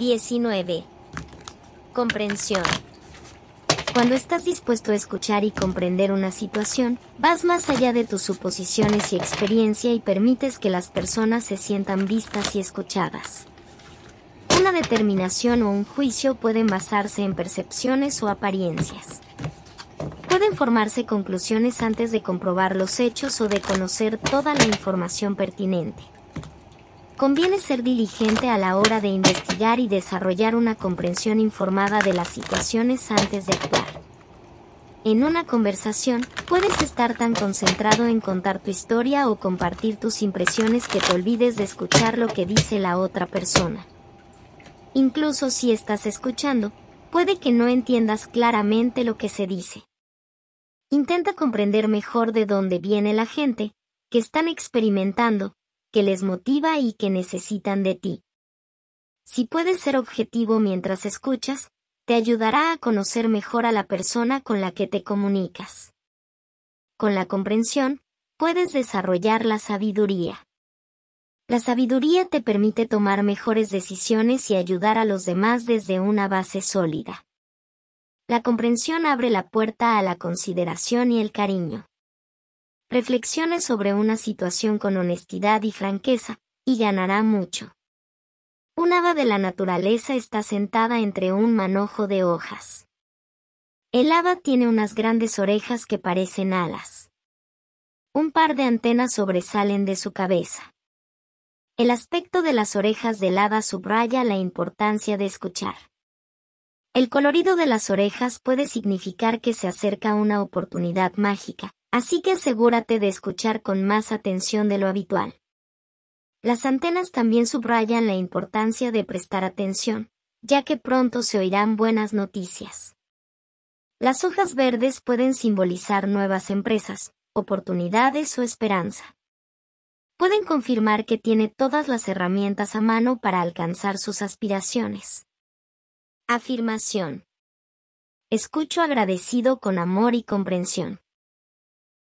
19. Comprensión. Cuando estás dispuesto a escuchar y comprender una situación, vas más allá de tus suposiciones y experiencia y permites que las personas se sientan vistas y escuchadas. Una determinación o un juicio pueden basarse en percepciones o apariencias. Pueden formarse conclusiones antes de comprobar los hechos o de conocer toda la información pertinente. Conviene ser diligente a la hora de investigar y desarrollar una comprensión informada de las situaciones antes de actuar. En una conversación, puedes estar tan concentrado en contar tu historia o compartir tus impresiones que te olvides de escuchar lo que dice la otra persona. Incluso si estás escuchando, puede que no entiendas claramente lo que se dice. Intenta comprender mejor de dónde viene la gente, que están experimentando, que les motiva y que necesitan de ti. Si puedes ser objetivo mientras escuchas, te ayudará a conocer mejor a la persona con la que te comunicas. Con la comprensión, puedes desarrollar la sabiduría. La sabiduría te permite tomar mejores decisiones y ayudar a los demás desde una base sólida. La comprensión abre la puerta a la consideración y el cariño. Reflexione sobre una situación con honestidad y franqueza, y ganará mucho. Un hada de la naturaleza está sentada entre un manojo de hojas. El hada tiene unas grandes orejas que parecen alas. Un par de antenas sobresalen de su cabeza. El aspecto de las orejas del hada subraya la importancia de escuchar. El colorido de las orejas puede significar que se acerca una oportunidad mágica, Así que asegúrate de escuchar con más atención de lo habitual. Las antenas también subrayan la importancia de prestar atención, ya que pronto se oirán buenas noticias. Las hojas verdes pueden simbolizar nuevas empresas, oportunidades o esperanza. Pueden confirmar que tiene todas las herramientas a mano para alcanzar sus aspiraciones. Afirmación. Escucho agradecido con amor y comprensión.